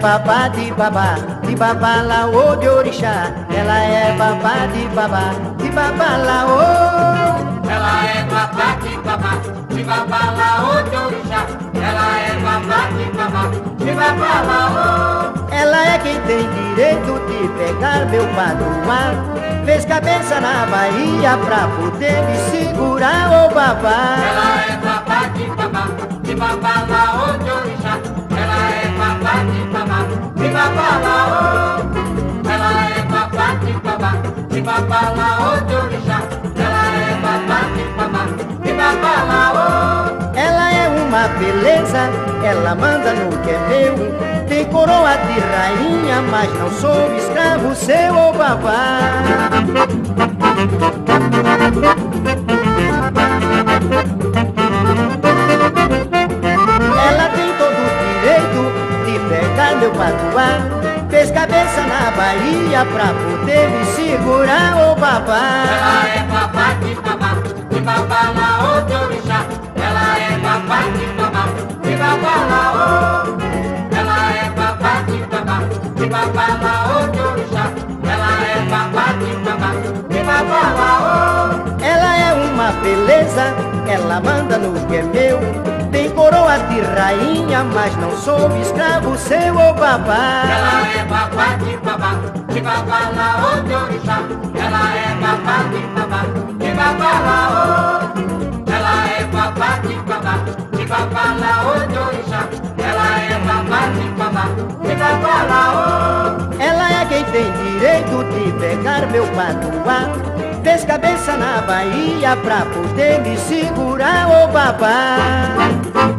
babá de babá, de babá laô de orixá. Ela é babá de babá, de babá laô. Ela é babá de babá, de babá laô de orixá. Ela é babá de babá, de babá laô. Ela é quem tem direito de pegar meu padroar. Fez cabeça na Bahia pra poder me segurar, ô oh, babá. Ela é ela manda no que é meu. Tem coroa de rainha, mas não sou escravo seu, oh, babá. Ela tem todo o direito de pegar meu patuá. Fez cabeça na Bahia pra poder me segurar, ô babá. Ela é babá de babá, de babá de babá laô de orixá. Ela é babá de babá, de babá laô. Ela é uma beleza, ela manda no que é meu. Tem coroa de rainha, mas não sou escravo seu, ô oh, babá. Ela é babá de babá, de babá laô de orixá. Ela é babá de babá, de babá laô. Ela é babá de babá, de babá tem direito de pegar meu patuá. Fez cabeça na Bahia pra poder me segurar, ô oh, babá.